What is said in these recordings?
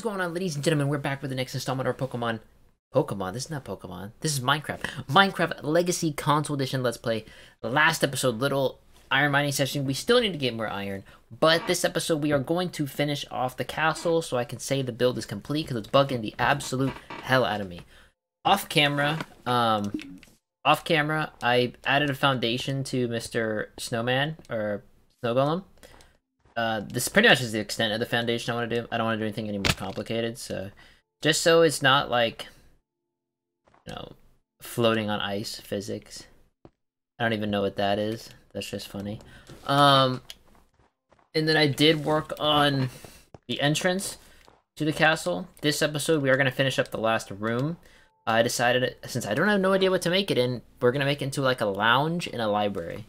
is going on, ladies and gentlemen? We're back with the next installment of our Pokemon. Pokemon? This is not Pokemon. This is Minecraft. Minecraft Legacy Console Edition Let's Play. Last episode, little iron mining session. We still need to get more iron, but this episode we are going to finish off the castle so I can say the build is complete because it's bugging the absolute hell out of me. Off camera, um, off camera, I added a foundation to Mr. Snowman or Snow Golem. Uh, this pretty much is the extent of the foundation I want to do. I don't want to do anything any more complicated, so just so it's not like, you know, floating on ice physics. I don't even know what that is. That's just funny. Um, and then I did work on the entrance to the castle. This episode, we are going to finish up the last room. I decided, since I don't have no idea what to make it in, we're going to make it into like a lounge in a library.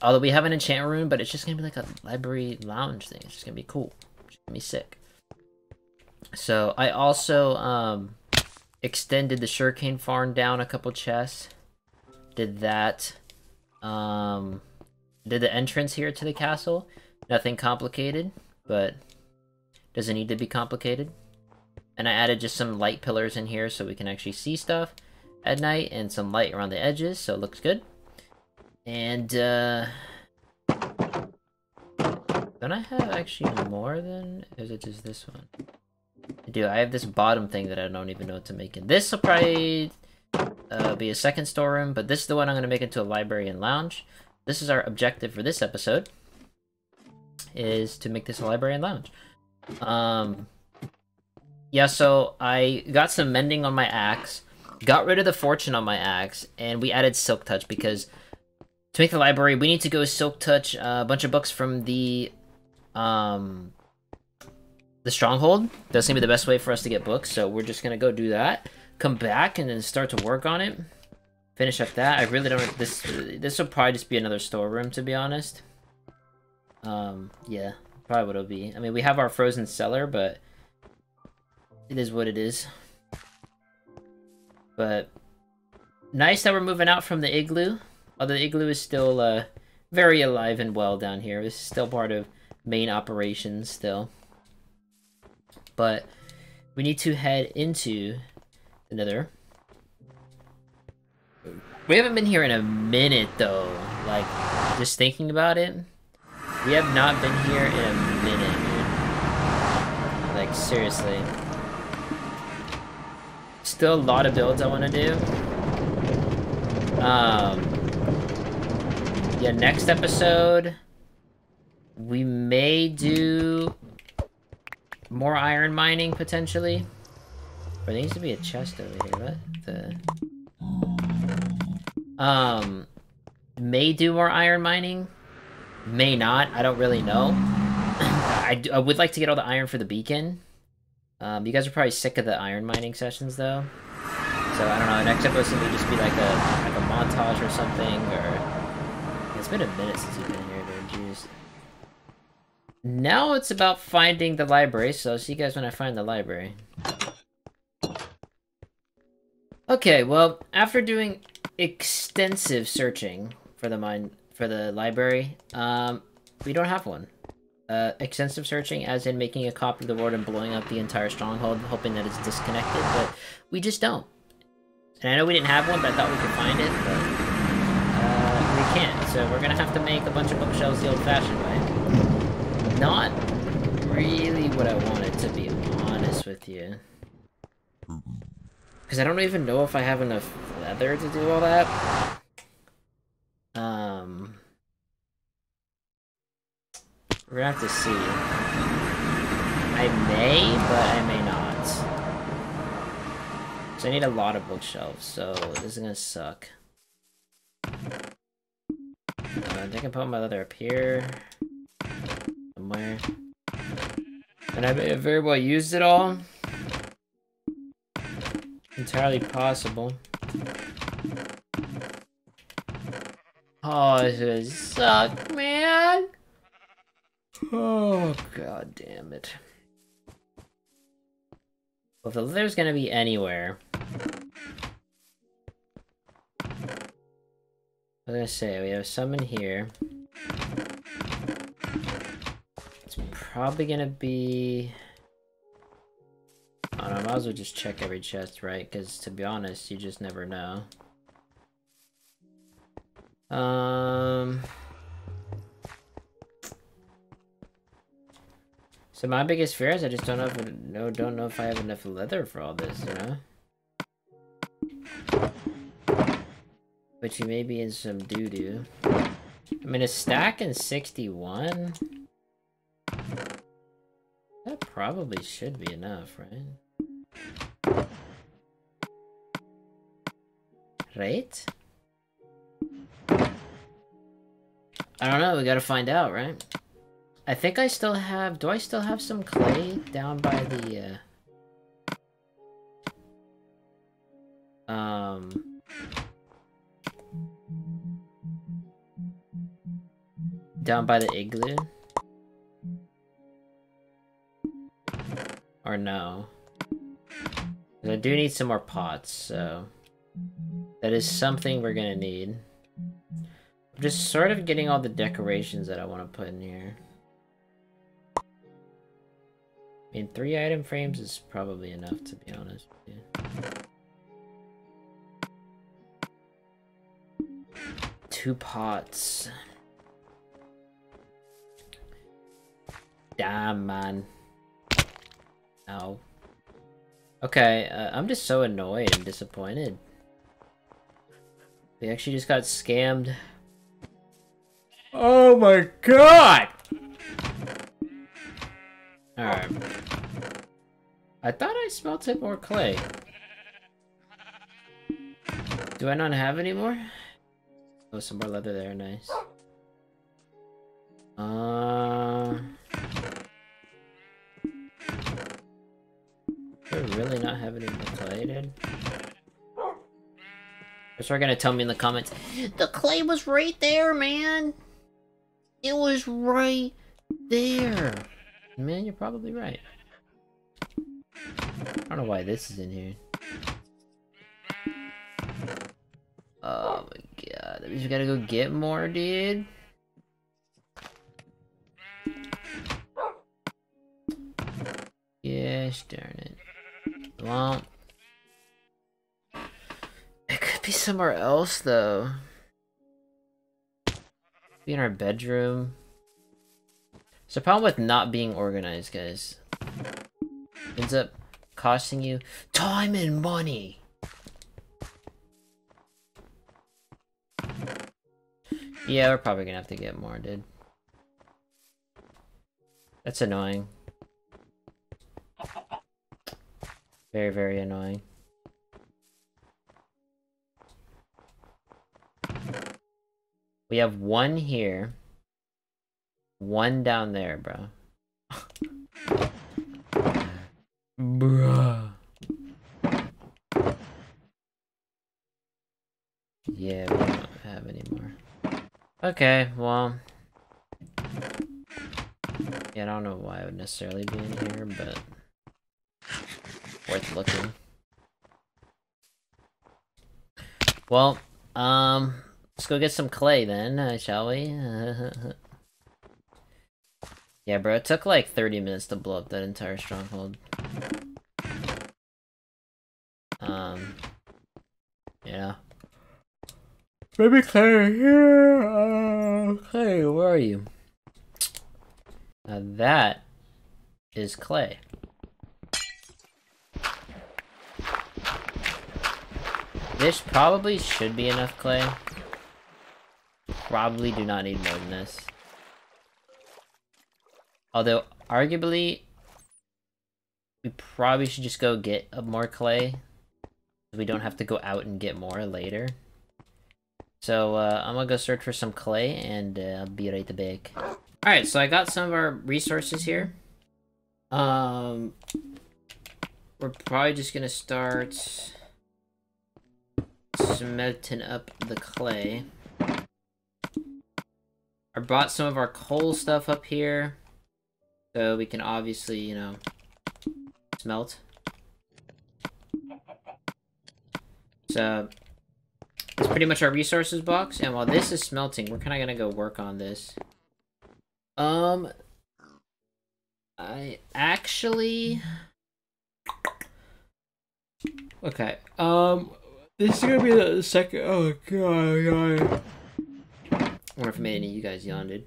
Although we have an enchant room, but it's just gonna be like a library lounge thing. It's just gonna be cool. It's gonna be sick. So I also um, extended the sugarcane farm down a couple chests. Did that. Um, did the entrance here to the castle. Nothing complicated, but doesn't need to be complicated. And I added just some light pillars in here so we can actually see stuff at night and some light around the edges, so it looks good. And, uh... Don't I have actually more than... is it just this one? I do. I have this bottom thing that I don't even know what to make in. This will probably uh, be a second storeroom, but this is the one I'm going to make into a library and lounge. This is our objective for this episode, is to make this a library and lounge. Um, yeah, so I got some mending on my axe, got rid of the fortune on my axe, and we added silk touch because to make the library, we need to go Silk Touch uh, a bunch of books from the um, the Stronghold. That's going to be the best way for us to get books, so we're just gonna go do that. Come back and then start to work on it. Finish up that. I really don't. This this will probably just be another storeroom, to be honest. Um, yeah, probably what it'll be. I mean, we have our frozen cellar, but it is what it is. But nice that we're moving out from the igloo. Although the igloo is still uh, very alive and well down here. This is still part of main operations still. But we need to head into the nether. We haven't been here in a minute though. Like, just thinking about it. We have not been here in a minute, dude. Like, seriously. Still a lot of builds I want to do. Um, yeah, next episode, we may do more iron mining, potentially. There needs to be a chest over here. What the... Um, may do more iron mining. May not. I don't really know. I, I would like to get all the iron for the beacon. Um, you guys are probably sick of the iron mining sessions, though. So, I don't know, next episode may just be like a, like a montage or something, or it's been a minute since you've been here, dude. Jeez. Now it's about finding the library, so I'll see you guys when I find the library. Okay, well, after doing extensive searching for the mine for the library, um, we don't have one. Uh, extensive searching, as in making a copy of the ward and blowing up the entire stronghold, hoping that it's disconnected, but we just don't. And I know we didn't have one, but I thought we could find it, but can't, so we're gonna have to make a bunch of bookshelves the old-fashioned way. Not really what I wanted, to be honest with you. Because I don't even know if I have enough leather to do all that. Um... We're gonna have to see. I may, but I may not. So I need a lot of bookshelves, so this is gonna suck. Uh, I can put my leather up here. Somewhere. And I very well used it all. Entirely possible. Oh, this is suck, man! Oh, god damn it. Well, if the leather's gonna be anywhere, I was gonna say, we have some in here. It's probably gonna be... I, don't know, I might as well just check every chest, right? Because to be honest, you just never know. Um... So my biggest fear is I just don't know if no don't know if I have enough leather for all this, you know. But you may be in some doo doo. I mean, a stack in 61? That probably should be enough, right? Right? I don't know, we gotta find out, right? I think I still have... Do I still have some clay down by the... Uh... Um... Down by the igloo? Or no? I do need some more pots, so... That is something we're gonna need. I'm just sort of getting all the decorations that I want to put in here. I mean, three item frames is probably enough, to be honest Two pots. Damn, man. Ow. Okay, uh, I'm just so annoyed and disappointed. We actually just got scammed. Oh my god! Alright. I thought I smelted more clay. Do I not have any more? Oh, some more leather there, nice. Guess are gonna tell me in the comments, the clay was right there, man! It was right there! Man, you're probably right. I don't know why this is in here. Oh my god, that means we gotta go get more, dude. Yes, darn it. Well, be somewhere else, though. Be in our bedroom. It's the problem with not being organized, guys. Ends up costing you time and money. Yeah, we're probably gonna have to get more, dude. That's annoying. Very, very annoying. We have one here. One down there, bro. Bruh. Yeah, we don't have any more. Okay, well... Yeah, I don't know why I would necessarily be in here, but... Worth looking. Well, um... Let's go get some clay then, uh, shall we? Yeah, bro, it took like 30 minutes to blow up that entire stronghold. Um, yeah. Maybe Clay here. Uh, Clay, where are you? Now that is Clay. This probably should be enough clay. Probably do not need more than this. Although, arguably, we probably should just go get more clay. We don't have to go out and get more later. So, uh, I'm gonna go search for some clay, and uh, I'll be right back. Alright, so I got some of our resources here. Um, we're probably just gonna start smelting up the clay. I brought some of our coal stuff up here. So we can obviously, you know, smelt. So, it's pretty much our resources box, and while this is smelting, we're kind of gonna go work on this. Um, I actually, Okay. Um, this is gonna be the second. Oh god, god. Or if any of you guys yawned.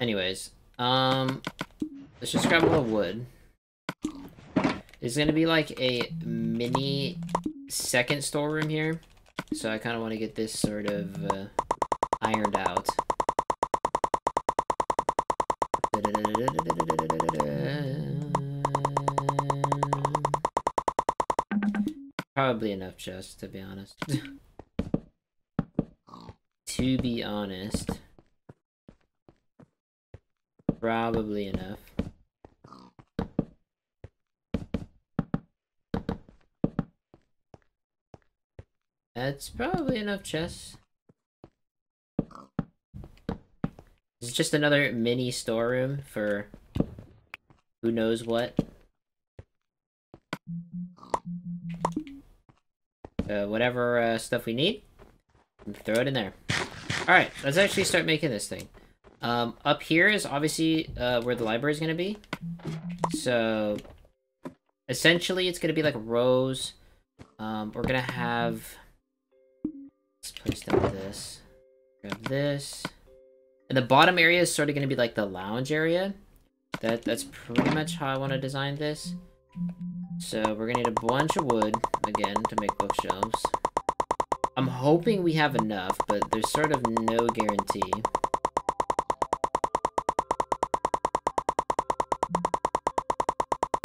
Anyways, um, let's just grab a little wood. It's gonna be like a mini second storeroom here, so I kind of want to get this sort of uh, ironed out. Probably enough just to be honest. to be honest. Probably enough. That's probably enough chess. It's just another mini storeroom for who knows what. Uh, whatever uh, stuff we need, throw it in there. Alright, let's actually start making this thing. Um, up here is obviously uh, where the library is going to be. So, essentially, it's going to be like rows. Um, we're going to have... Let's place down this. Grab this. And the bottom area is sort of going to be like the lounge area. That That's pretty much how I want to design this. So we're gonna need a bunch of wood, again, to make bookshelves. I'm hoping we have enough, but there's sort of no guarantee.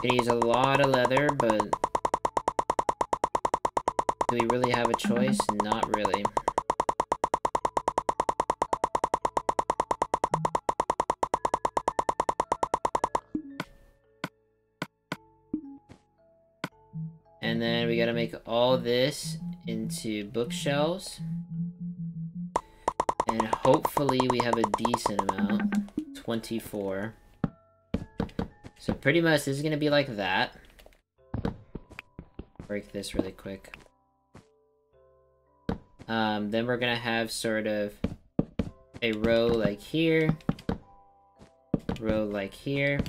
Gonna use a lot of leather, but... Do we really have a choice? Not really. And then we gotta make all this into bookshelves. And hopefully we have a decent amount. 24. So pretty much this is gonna be like that. Break this really quick. Um, then we're gonna have sort of a row like here. Row like here.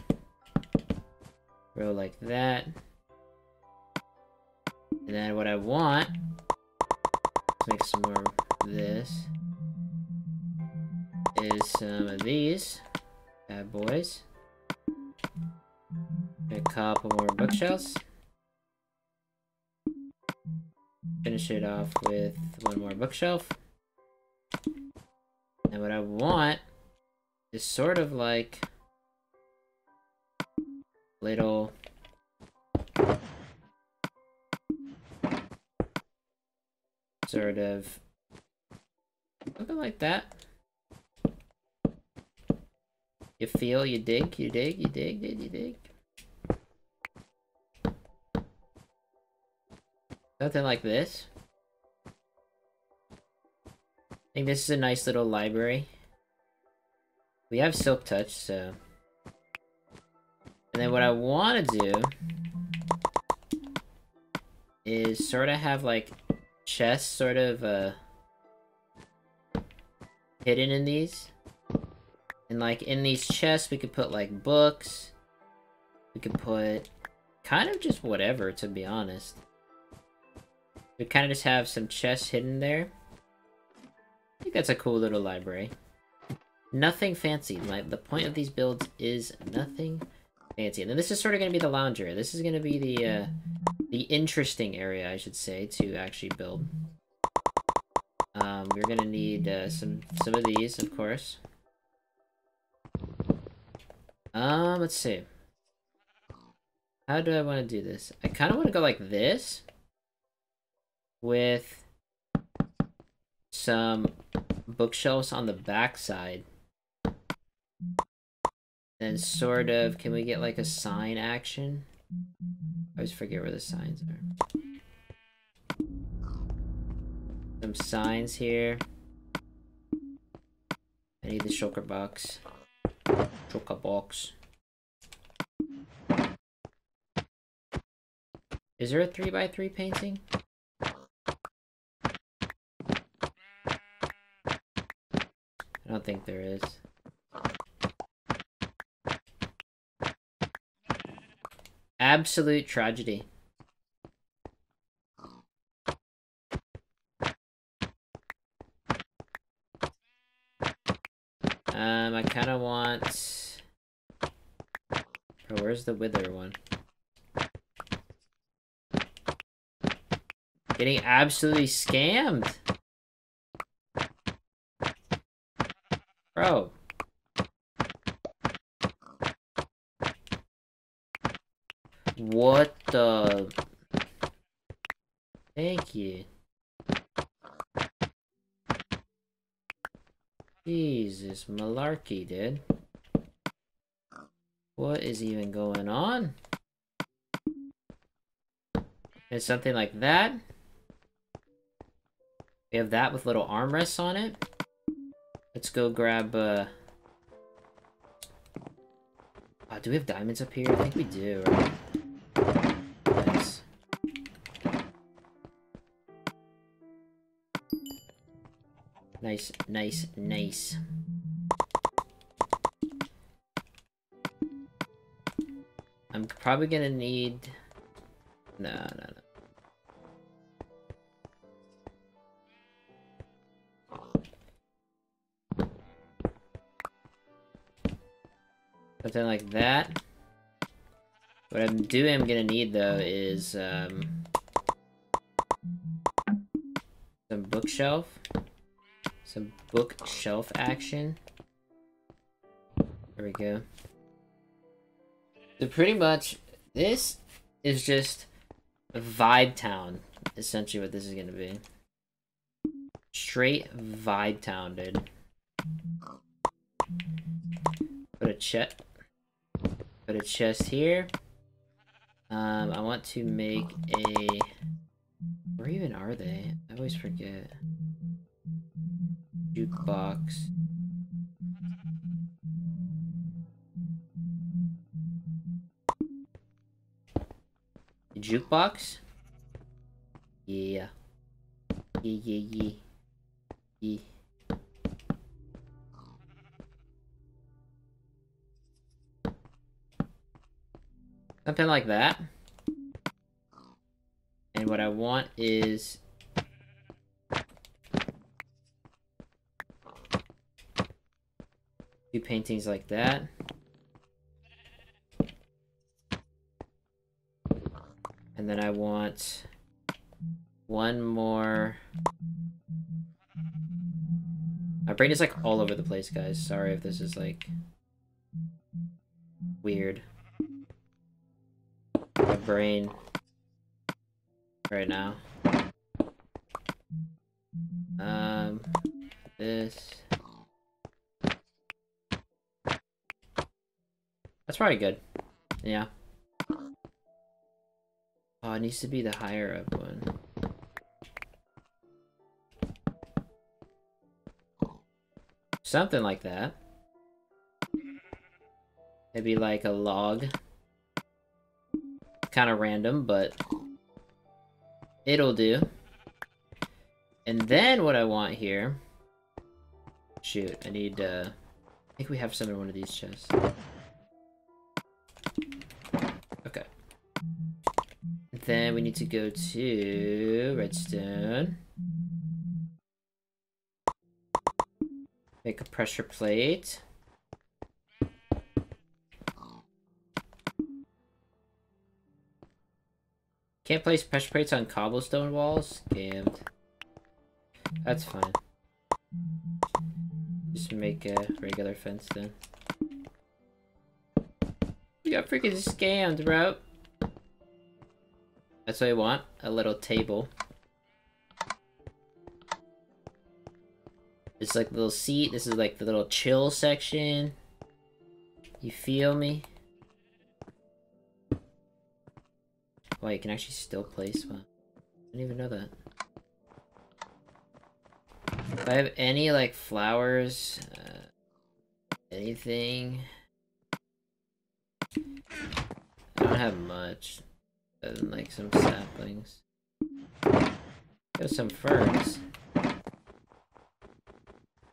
Row like that. And then what I want, let's make some more of this, is some of these bad boys. A couple more bookshelves. Finish it off with one more bookshelf. And what I want is sort of like little sort of something like that. You feel, you dig, you dig, you dig, did you dig? Something like this. I think this is a nice little library. We have Silk Touch, so... And then what I want to do is sort of have like chests sort of uh, hidden in these. And like in these chests, we could put like books. We could put kind of just whatever, to be honest. We kind of just have some chests hidden there. I think that's a cool little library. Nothing fancy. Like the point of these builds is nothing fancy. And then this is sort of going to be the lounger. This is going to be the uh, the interesting area, I should say, to actually build. Um, we're gonna need uh, some some of these, of course. Um, let's see. How do I want to do this? I kind of want to go like this, with some bookshelves on the back side. And sort of, can we get like a sign action? I always forget where the signs are. Some signs here. I need the shulker box. Shulker box. Is there a 3x3 painting? I don't think there is. Absolute tragedy. Um, I kind of want... Oh, where's the wither one? Getting absolutely scammed. Bro. What the... Thank you. Jesus, malarkey, dude. What is even going on? It's something like that. We have that with little armrests on it. Let's go grab, uh... Oh, do we have diamonds up here? I think we do, right? Nice, nice, nice. I'm probably gonna need... No, no, no. Something like that. What I'm doing, I'm gonna need though is um, some bookshelf, some bookshelf action. There we go. So pretty much, this is just a Vibe Town, essentially what this is gonna be. Straight Vibe Town, dude. Put a chest, put a chest here. Um, I want to make a... Where even are they? I always forget. Jukebox. Jukebox? Yeah. Yeah, yeah, yeah. Yeah. Something like that. And what I want is... Two paintings like that. And then I want one more... My brain is like all over the place, guys. Sorry if this is like weird my brain right now. That's probably good. Yeah. Oh, it needs to be the higher up one. Something like that. Maybe like a log kind of random, but it'll do. And then what I want here... Shoot, I need, uh... I think we have some in one of these chests. Need to go to redstone. Make a pressure plate. Can't place pressure plates on cobblestone walls? Damned. That's fine. Just make a regular fence then. You got freaking scammed, bro. That's what I want. A little table. It's like a little seat. This is like the little chill section. You feel me? Oh, you can actually still place one. I didn't even know that. If I have any, like, flowers, uh, anything... I don't have much, than, like, some saplings. Got some ferns.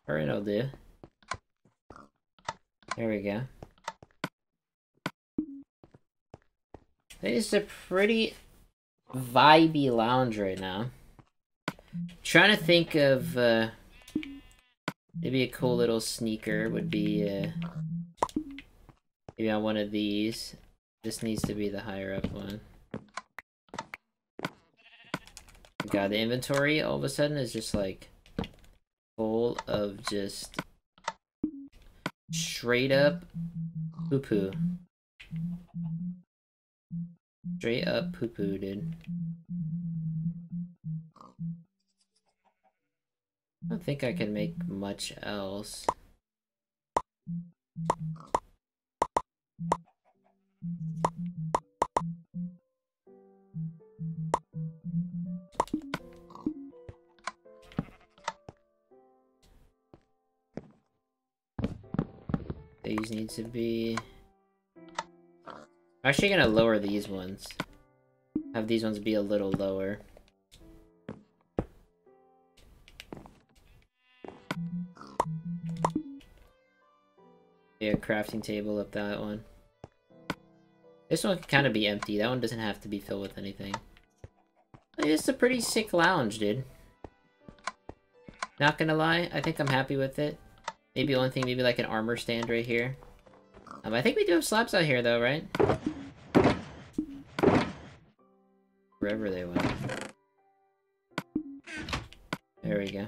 Fern will do. There we go. It's a pretty vibey lounge right now. Trying to think of uh, maybe a cool little sneaker would be uh, maybe on one of these. This needs to be the higher up one. God, the inventory all of a sudden is just like full of just straight up poo poo. Straight up poo poo, dude. I don't think I can make much else. Need to be... I'm actually gonna lower these ones. Have these ones be a little lower. Yeah, crafting table up that one. This one can kind of be empty. That one doesn't have to be filled with anything. It's a pretty sick lounge, dude. Not gonna lie, I think I'm happy with it. Maybe only thing, maybe like an armor stand right here. Um, I think we do have slabs out here though, right? Wherever they went. There we go.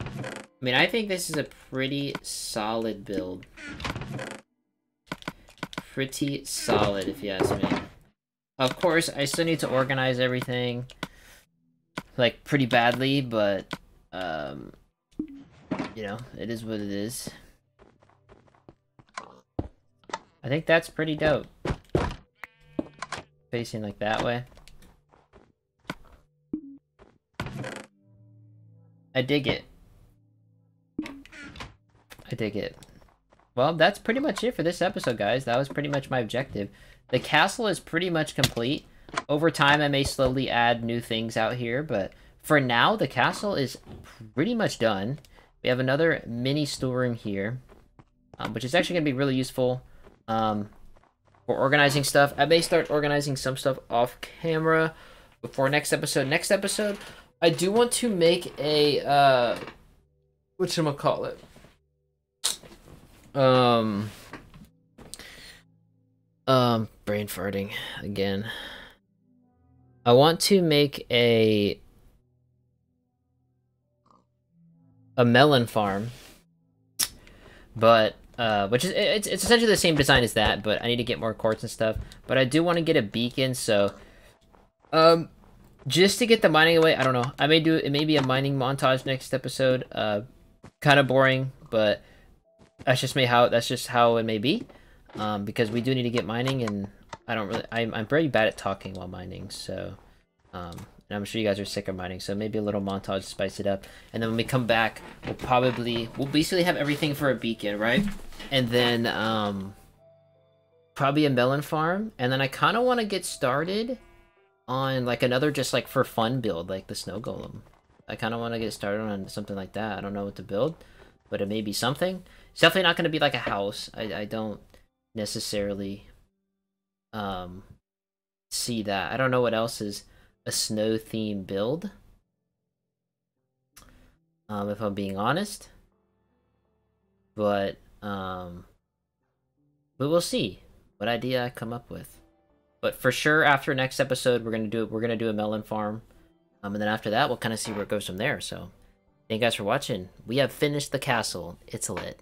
I mean, I think this is a pretty solid build. Pretty solid, if you ask me. Of course, I still need to organize everything, like, pretty badly, but, um, you know, it is what it is. I think that's pretty dope. Facing like that way. I dig it. I dig it. Well, that's pretty much it for this episode, guys. That was pretty much my objective. The castle is pretty much complete. Over time, I may slowly add new things out here, but for now, the castle is pretty much done. We have another mini storeroom here, um, which is actually going to be really useful um, for organizing stuff. I may start organizing some stuff off camera before next episode. Next episode, I do want to make a, uh, call it? Um, um, brain farting again. I want to make a a melon farm, but uh, which is it's it's essentially the same design as that, but I need to get more quartz and stuff. But I do want to get a beacon, so um, just to get the mining away. I don't know. I may do it. May be a mining montage next episode. Uh, kind of boring, but that's just me how that's just how it may be. Um, because we do need to get mining, and I don't really. I'm I'm very bad at talking while mining, so um, and I'm sure you guys are sick of mining, so maybe a little montage to spice it up. And then when we come back, we'll probably we'll basically have everything for a beacon, right? And then um, probably a melon farm, and then I kind of want to get started on like another just like for fun build, like the snow golem. I kind of want to get started on something like that. I don't know what to build, but it may be something. It's definitely not going to be like a house. I I don't necessarily um see that. I don't know what else is a snow theme build. Um, if I'm being honest. But, um, we'll see what idea I come up with. But for sure, after next episode, we're gonna do we're gonna do a melon farm, um, and then after that, we'll kind of see where it goes from there. So, thank you guys for watching. We have finished the castle. It's lit.